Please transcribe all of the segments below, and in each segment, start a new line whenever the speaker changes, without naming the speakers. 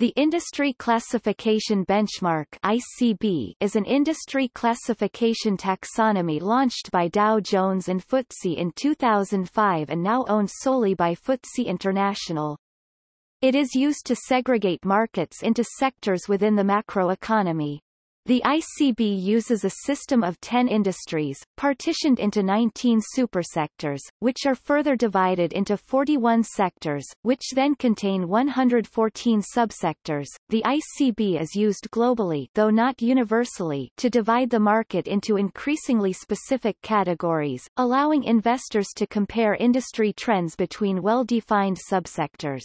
The Industry Classification Benchmark ICB is an industry classification taxonomy launched by Dow Jones and FTSE in 2005 and now owned solely by FTSE International. It is used to segregate markets into sectors within the macroeconomy. The ICB uses a system of 10 industries, partitioned into 19 supersectors, which are further divided into 41 sectors, which then contain 114 subsectors. The ICB is used globally though not universally to divide the market into increasingly specific categories, allowing investors to compare industry trends between well-defined subsectors.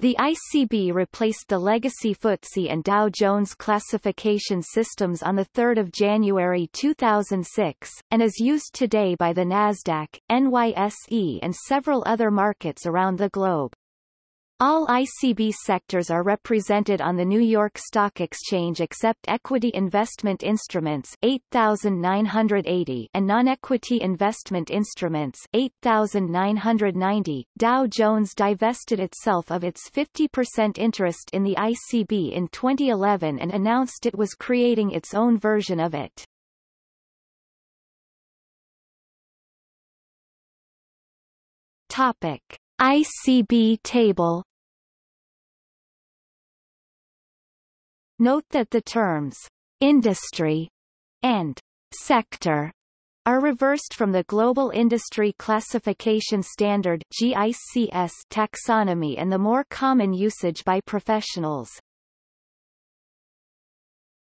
The ICB replaced the legacy FTSE and Dow Jones classification systems on 3 January 2006, and is used today by the Nasdaq, NYSE and several other markets around the globe. All ICB sectors are represented on the New York Stock Exchange except equity investment instruments 8980 and non-equity investment instruments 8990. Dow Jones divested itself of its 50% interest in the ICB in 2011 and announced it was creating its own version of it. Topic ICB table Note that the terms industry and sector are reversed from the Global Industry Classification Standard GICS taxonomy and the more common usage by professionals.